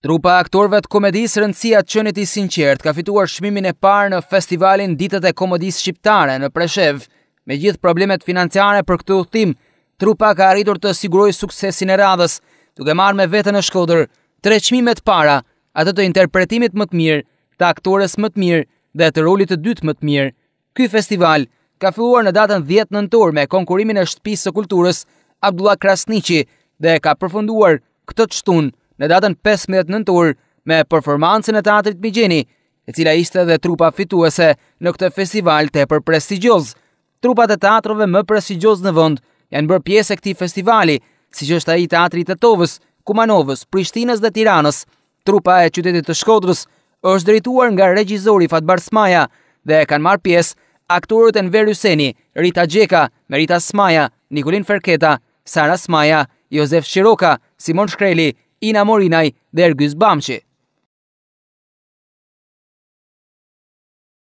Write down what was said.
Trupa e aktorëve të komedisë Rëndësia e të qenit i sinqertë ka fituar çmimin e parë në festivalin Ditët e Komedisë Shqiptare në Preshevë. Me gjithë problemet financiare për këtë udhëtim, trupa ka arritur të sigurojë suksesin e radhës, duke marrë me vete në Shkodër tre çmime të para, atë të interpretimit më të mirë, të aktores më të mirë dhe të rolit të dytë më të mirë. Ky festival ka filluar në datën 10 nëntor me konkurimin e Shtëpisë së Kulturës Abdullah Krasniqi dhe ka përfunduar këtë të shtunë në datën 15 nëntor me performancën e teatrit Migjeni, e cila ishte dhe trupa fituese në këtë festival tepër prestigjioz. Trupat e teatrove më prestigjioz në vend janë bërë pjesë e këtij festivali, siç është ai i teatrit të Tetovës, Kumanovës, Prishtinës dhe Tiranës, Trupa e qytetit të Shkodrës është drejtuar nga regjisori Fatbardh Smaja dhe kanë marrë pjesë aktorët Enver Hyseni, Rita Gjeka, Merita Smaja, Nikolin Ferketa, Sara Smaja, Jozef Shiroka, Simon Shkreli, Ina Morinaj dhe Ergys Bamçi.